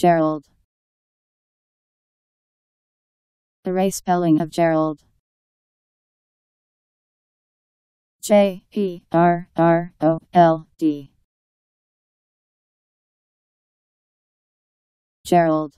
Gerald. The ray spelling of Gerald. J E R R O L D. Gerald.